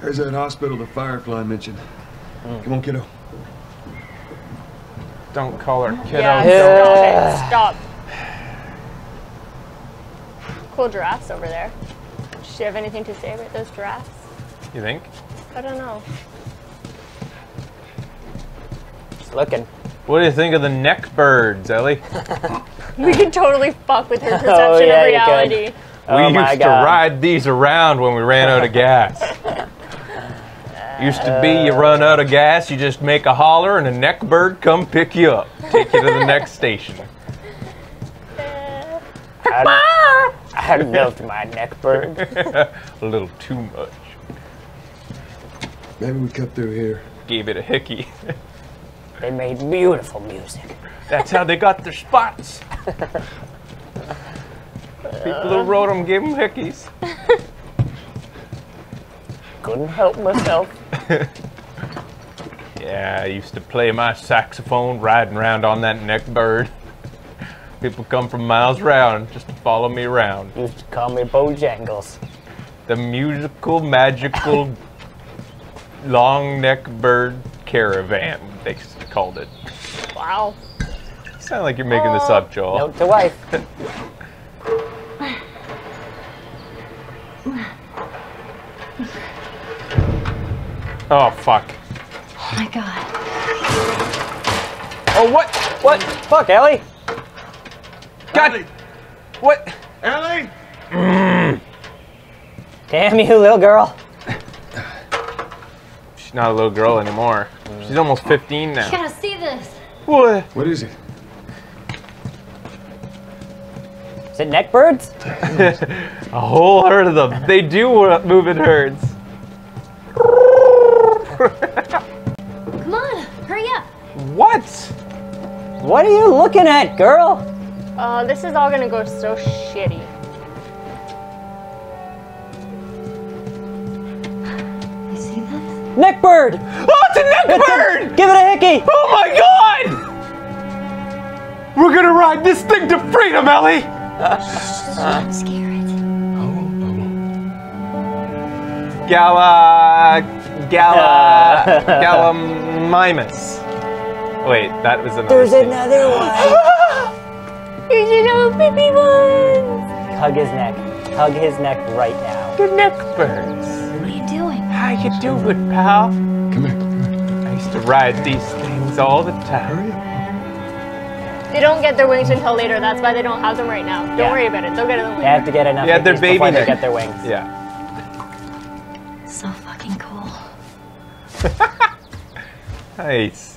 There's that hospital the Firefly mentioned. Hmm. Come on, kiddo. Don't call her kiddo. Yeah, stop it. Stop. Cool giraffes over there. Does she have anything to say about those giraffes? You think? I don't know. Just looking. What do you think of the neck birds, Ellie? We could totally fuck with her oh, perception Oh, yeah, of reality. Oh we my used to ride these around when we ran out of gas. Used to be you run out of gas, you just make a holler and a neck bird come pick you up, take you to the next station. I, I loved my neck bird. a little too much. Maybe we cut through here. Gave it a hickey. They made beautiful music. That's how they got their spots. People who wrote them gave them hickeys. Couldn't help myself. Yeah, I used to play my saxophone riding around on that neck bird. People come from miles round just to follow me around. Used to call me Bojangles. The musical, magical, long neck bird caravan, they called it. Wow. Sound like you're making this up, Joel. Note to wife. Oh, fuck. Oh my god. Oh, what? What? Fuck, Ellie. God! What? Ellie! Mm. Damn you, little girl. She's not a little girl anymore. She's almost 15 now. You now. gotta see this. What? What is it? Is it neck birds? A whole herd of them. They do move in herds. What? What are you looking at, girl? Uh, this is all gonna go so shitty. You see this? Neck bird. Oh, it's a neck bird! Give it a hickey. Oh my god! We're gonna ride this thing to freedom, Ellie! Don't scare it. Gala. Gala. Gallimimus. Wait, that was another. There's thing. another one. Here's your little baby ones. Hug his neck. Hug his neck right now. Your neck burns. What are you doing? How you doing, pal? Come here. Come here. I used to ride these things all the time. Hurry up. They don't get their wings until later. That's why they don't have them right now. Don't Yeah. worry about it. They'll get them They later. have to get enough Yeah, they're baby before they get their wings. Yeah. So fucking cool. Nice.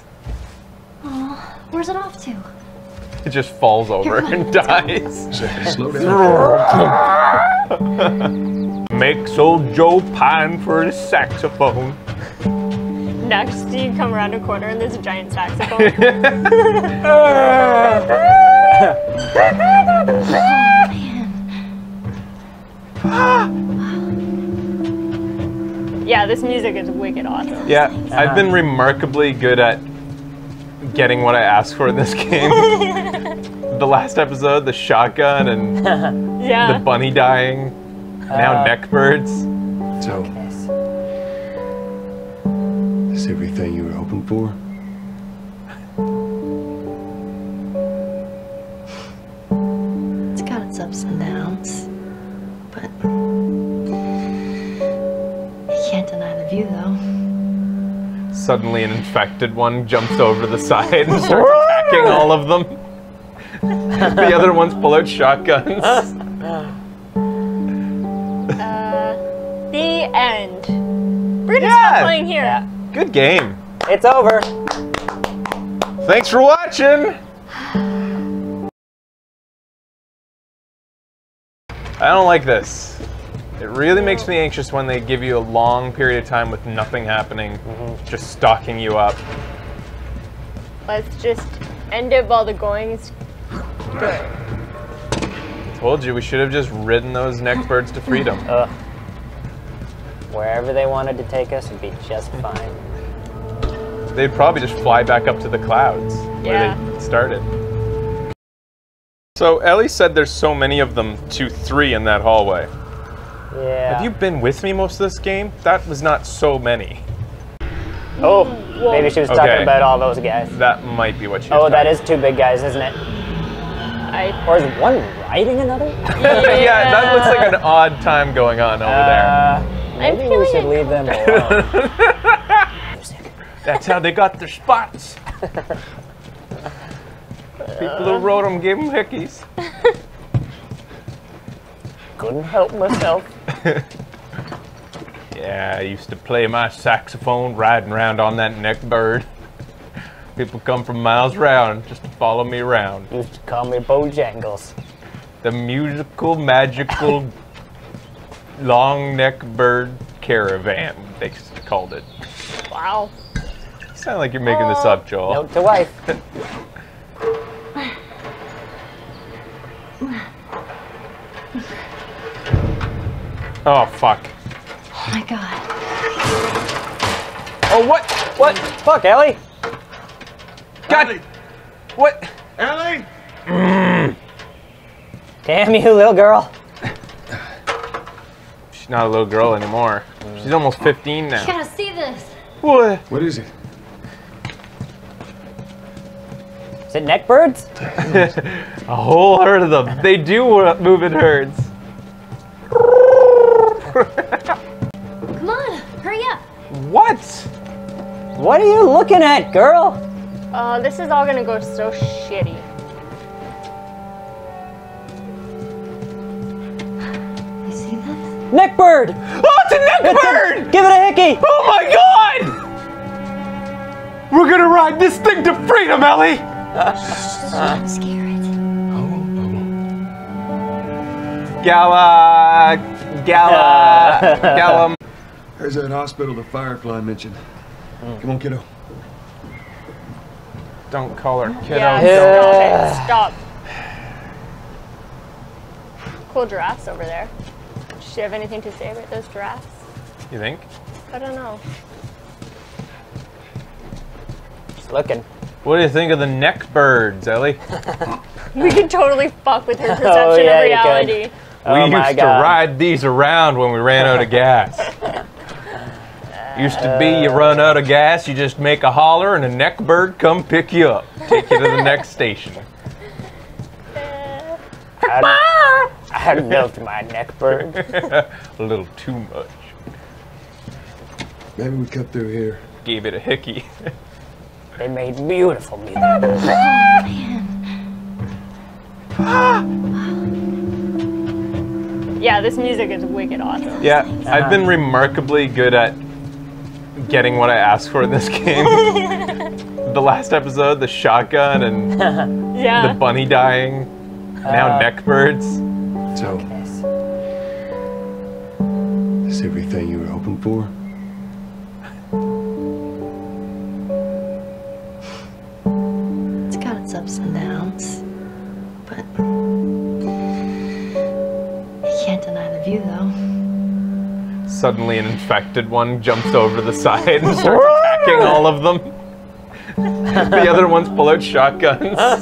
Where's it off to? It just falls over Here, and dies. Slow down. Makes old Joe pine for his saxophone. Next, you come around a corner and there's a giant saxophone. yeah, this music is wicked awesome. Yeah, I've been remarkably good at getting what I asked for in this game. the last episode, the shotgun and the bunny dying. Now Uh, neck birds. So, Yes. this everything you were hoping for? It's got its ups and downs. But Suddenly, an infected one jumps over the side and starts attacking all of them. the other ones pull out shotguns. Uh, the end. We're gonna Yeah. stop playing here. Yeah. Good game. It's over. Thanks for watching. I don't like this. It really makes me anxious when they give you a long period of time with nothing happening, mm-hmm. just stocking you up. Let's just end it while the going's good. Told you we should have just ridden those neck birds to freedom. Ugh. Uh, wherever they wanted to take us would be just fine. They'd probably just fly back up to the clouds where Yeah. they started. So Ellie said there's so many of them to three in that hallway. Yeah. Have you been with me most of this game? That was not so many. Oh, maybe she was Okay. talking about all those guys. That might be what she. Oh, was that is two big guys, isn't it? I Or is one riding another? yeah, that looks like an odd time going on over Uh, maybe we should leave them alone. That's how they got their spots. People who wrote them gave them hickeys. Couldn't help myself. Yeah, I used to play my saxophone riding around on that neck bird. People come from miles round just to follow me around. Used to call me Bojangles. The musical, magical, long neck bird caravan, they called it. wow. Sound like you're making this up, Joel. Note to wife. Oh, fuck. Oh my god. Oh, what? What? Fuck, Ellie. God! What? Ellie! Damn you, little girl. She's not a little girl anymore. She's almost 15 You now. gotta see this. What? What is it? Is it neck birds? A whole herd of them. They do move in herds. Come on, hurry up. What? What are you looking at, girl? Oh, this is all gonna go so shitty. You see this? Neck bird. Oh, it's a neck bird! Give it a hickey. Oh my god! We're gonna ride this thing to freedom, Ellie! Don't scare it. Gala. Gala. Gala. There's that hospital the Firefly mentioned. Hmm. Come on, kiddo. Don't call her kiddo. Yeah, stop it. Stop. Cool giraffes over there. Does she have anything to say about those giraffes? You think? I don't know. Just looking. What do you think of the neck birds, Ellie? We could totally fuck with her oh, perception Oh, yeah, of you reality. Oh we my used to God. ride these around when we ran out of gas. used to be you run out of gas, you just make a holler and a neck bird come pick you up, take you to the next station. I, I milked my neck bird. a little too much. Maybe we cut through here. Gave it a hickey. They made beautiful music. Yeah, this music is wicked awesome. yeah, I've been remarkably good at getting what I asked for in this game. the last episode, the shotgun and the bunny dying. Now uh, neck birds. So, is everything you were hoping for? It's got its ups and downs. But view, though. Suddenly, an infected one jumps over the side and starts attacking all of them. the other ones pull out shotguns. Uh,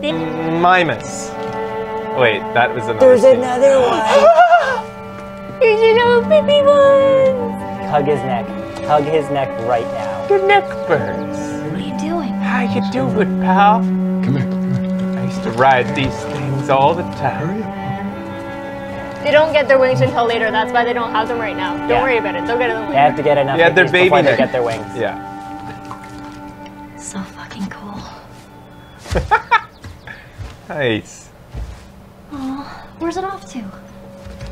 the- Mimus. Wait, that was another. There's scene. another one. Here's your little baby ones. Hug his neck. Hug his neck right now. Your neck burns. What are you doing? How you doing, pal? Used to ride these things all the time. Hurry up. They don't get their wings until later. That's why they don't have them right now. Don't Yeah. worry about it. They'll get them They later. have to get enough Yeah, they're hickeys baby before they get their wings. Yeah. So fucking cool. Nice. Oh, where's it off to?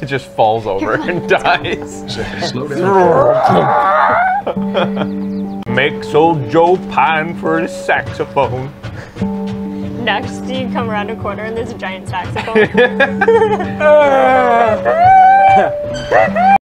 It just falls over and dies. Slow down. Makes old Joe pine for his saxophone. Next, you come around a corner and there's a giant saxophone.